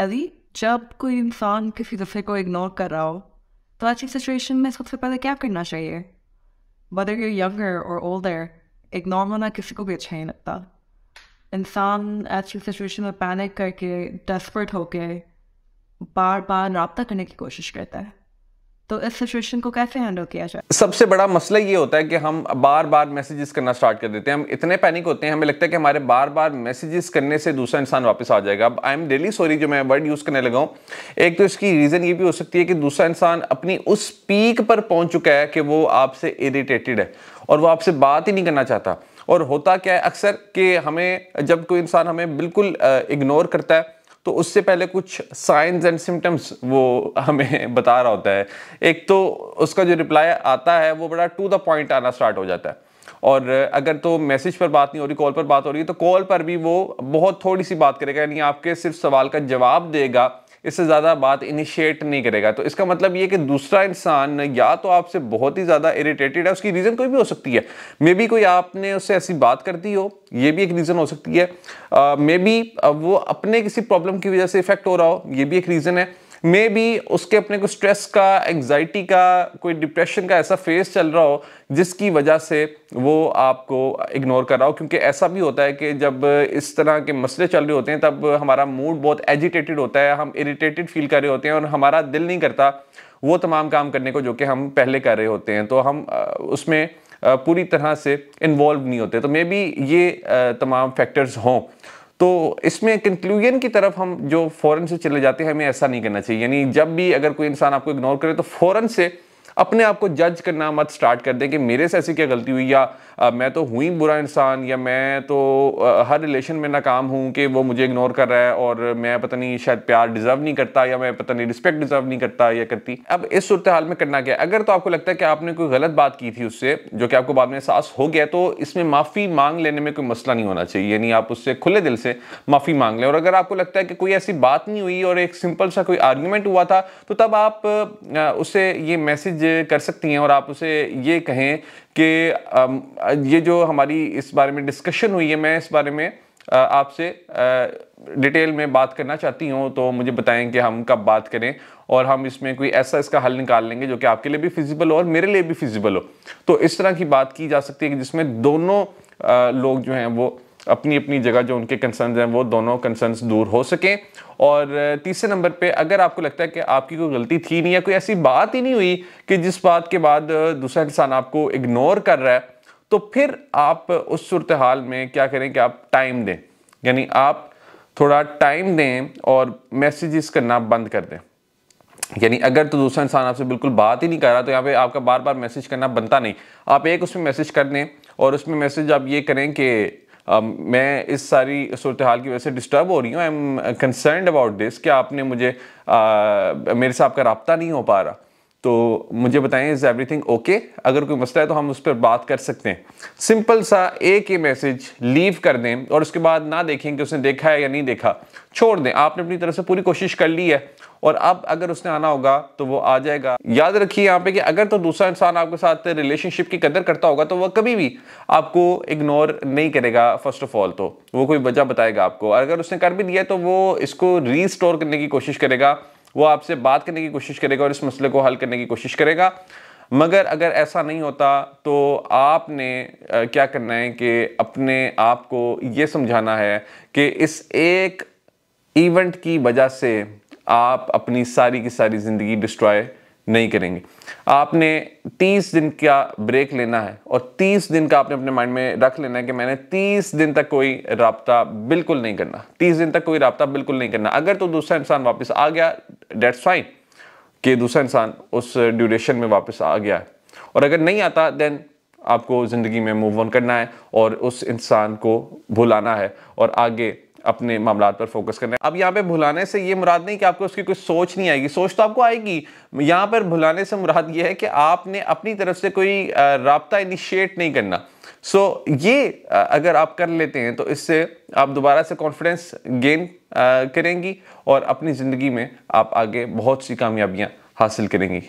अली जब कोई इंसान किसी दूसरे को इग्नोर कर रहा हो तो ऐसी सिचुएशन में सबसे पहले क्या करना चाहिए बदर यू यंगर और ओल्डर इग्नोर होना किसी को भी अच्छा नहीं लगता इंसान ऐसी सिचुएशन में पैनिक करके डेस्परेट होके बार बार रबता करने की कोशिश करता है तो इस सिचुएशन को कैसे हैंडल किया जाए? सबसे बड़ा मसला ये होता है कि हम बार बार मैसेजेस करना स्टार्ट कर देते हैं। हम इतने पैनिक होते हैं, हमें लगता है कि हमारे बार बार मैसेजेस करने से दूसरा इंसान वापस आ जाएगा। अब आई एम डेली सॉरी जो मैं वर्ड यूज़ करने लगा हूँ। एक तो इसकी रीज़न ये भी हो सकती है कि दूसरा इंसान अपनी उस पीक पर पहुँच चुका है कि वो आपसे इरीटेटेड है और वो आपसे बात ही नहीं करना चाहता। और होता क्या है अक्सर कि हमें, जब कोई इंसान हमें बिल्कुल इग्नोर करता है तो उससे पहले कुछ साइंस एंड सिम्टम्स वो हमें बता रहा होता है। एक तो उसका जो रिप्लाई आता है, वो बड़ा टू द पॉइंट आना स्टार्ट हो जाता है। और अगर तो मैसेज पर बात नहीं हो रही कॉल पर बात हो रही है तो कॉल पर भी वो बहुत थोड़ी सी बात करेगा, यानी आपके सिर्फ़ सवाल का जवाब देगा। इससे ज़्यादा बात इनिशिएट नहीं करेगा। तो इसका मतलब ये कि दूसरा इंसान या तो आपसे बहुत ही ज़्यादा इरीटेटेड है, उसकी रीज़न कोई भी हो सकती है। मे बी कोई आपने उससे ऐसी बात कर दी हो, ये भी एक रीज़न हो सकती है। मे बी वो अपने किसी प्रॉब्लम की वजह से इफ़ेक्ट हो रहा हो, ये भी एक रीज़न है। मे बी उसके अपने को स्ट्रेस का एंग्जाइटी का, कोई डिप्रेशन का ऐसा फेस चल रहा हो, जिसकी वजह से वो आपको इग्नोर कर रहा हो। क्योंकि ऐसा भी होता है कि जब इस तरह के मसले चल रहे होते हैं, तब हमारा मूड बहुत एजिटेटेड होता है, हम इरीटेटेड फील कर रहे होते हैं और हमारा दिल नहीं करता वो तमाम काम करने को जो कि हम पहले कर रहे होते हैं। तो हम उसमें पूरी तरह से इन्वॉल्व नहीं होते। तो मे बी ये तमाम फैक्टर्स हों। तो इसमें कंक्लूजन की तरफ़ हम जो फ़ौरन से चले जाते हैं, हमें ऐसा नहीं करना चाहिए। यानी जब भी अगर कोई इंसान आपको इग्नोर करे तो फ़ौरन से अपने आप को जज करना मत स्टार्ट कर दें कि मेरे से ऐसी क्या गलती हुई या आ, मैं तो हुई बुरा इंसान या मैं तो आ, हर रिलेशन में नाकाम हूँ कि वो मुझे इग्नोर कर रहा है और मैं पता नहीं शायद प्यार डिजर्व नहीं करता या मैं पता नहीं रिस्पेक्ट डिजर्व नहीं करता या करती। अब इस सूरत हाल में करना क्या अगर तो आपको लगता है कि आपने कोई गलत बात की थी उससे जो कि आपको बाद में एहसास हो गया तो इसमें माफ़ी मांग लेने में कोई मसला नहीं होना चाहिए। यानी आप उससे खुले दिल से माफ़ी मांग लें। और अगर आपको लगता है कि कोई ऐसी बात नहीं हुई और एक सिंपल सा कोई आर्ग्यूमेंट हुआ था तो तब आप उसे ये मैसेज कर सकती हैं और आप उसे ये कहें कि ये जो हमारी इस बारे में डिस्कशन हुई है, मैं इस बारे में आपसे डिटेल में बात करना चाहती हूँ तो मुझे बताएँ कि हम कब बात करें और हम इसमें कोई ऐसा इसका हल निकाल लेंगे जो कि आपके लिए भी फिजिबल हो और मेरे लिए भी फिजिबल हो। तो इस तरह की बात की जा सकती है कि जिसमें दोनों लोग जो हैं वो अपनी अपनी जगह जो उनके कंसर्न हैं, वो दोनों कंसर्न दूर हो सकें। और तीसरे नंबर पे अगर आपको लगता है कि आपकी कोई गलती थी नहीं या कोई ऐसी बात ही नहीं हुई कि जिस बात के बाद दूसरा इंसान आपको इग्नोर कर रहा है तो फिर आप उस सूरत हाल में क्या करें कि आप टाइम दें। यानी आप थोड़ा टाइम दें और मैसेजेस करना बंद कर दें। यानी अगर तो दूसरा इंसान आपसे बिल्कुल बात ही नहीं कर रहा तो यहाँ पे आपका बार बार मैसेज करना बनता नहीं। आप एक उसमें मैसेज कर दें और उसमें मैसेज आप ये करें कि मैं इस सारी सूरत हाल की वजह से डिस्टर्ब हो रही हूँ। I am concern about this कि आपने मुझे मेरे से आपका रबता नहीं हो पा रहा। तो मुझे बताएँ इज़ एवरीथिंग ओके अगर कोई मसला है तो हम उस पर बात कर सकते हैं। सिंपल सा एक ही मैसेज लीव कर दें और उसके बाद ना देखें कि उसने देखा है या नहीं देखा। छोड़ दें, आपने अपनी तरफ़ से पूरी कोशिश कर ली है और अब अगर उसने आना होगा तो वो आ जाएगा। याद रखिए यहाँ पे कि अगर तो दूसरा इंसान आपके साथ रिलेशनशिप की कदर करता होगा तो वह कभी भी आपको इग्नोर नहीं करेगा फ़र्स्ट ऑफ़ ऑल तो। वो कोई वजह बताएगा आपको। और अगर उसने कर भी दिया तो वो इसको रीस्टोर करने की कोशिश करेगा। वो आपसे बात करने की कोशिश करेगा और इस मसले को हल करने की कोशिश करेगा। मगर अगर ऐसा नहीं होता तो आपने क्या करना है कि अपने आप को ये समझाना है कि इस एक इवेंट की वजह से आप अपनी सारी की सारी ज़िंदगी डिस्ट्रॉय नहीं करेंगे। आपने 30 दिन का ब्रेक लेना है और 30 दिन का आपने अपने माइंड में रख लेना है कि मैंने 30 दिन तक कोई रबता बिल्कुल नहीं करना। 30 दिन तक कोई रबता बिल्कुल नहीं करना। अगर तो दूसरा इंसान वापस आ गया डेट्स फाइन कि दूसरा इंसान उस ड्यूरेशन में वापस आ गया है। और अगर नहीं आता देन आपको ज़िंदगी में मूव ऑन करना है और उस इंसान को भुलाना है और आगे अपने मामला पर फोकस करना। अब यहाँ पे भुलाने से ये मुराद नहीं कि आपको उसकी कोई सोच नहीं आएगी। सोच तो आपको आएगी। यहाँ पर भुलाने से मुराद ये है कि आपने अपनी तरफ़ से कोई रबता इनिशिएट नहीं करना। सो ये अगर आप कर लेते हैं तो इससे आप दोबारा से कॉन्फिडेंस गेन करेंगी और अपनी ज़िंदगी में आप आगे बहुत सी कामयाबियाँ हासिल करेंगी।